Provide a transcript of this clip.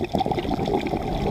すごい。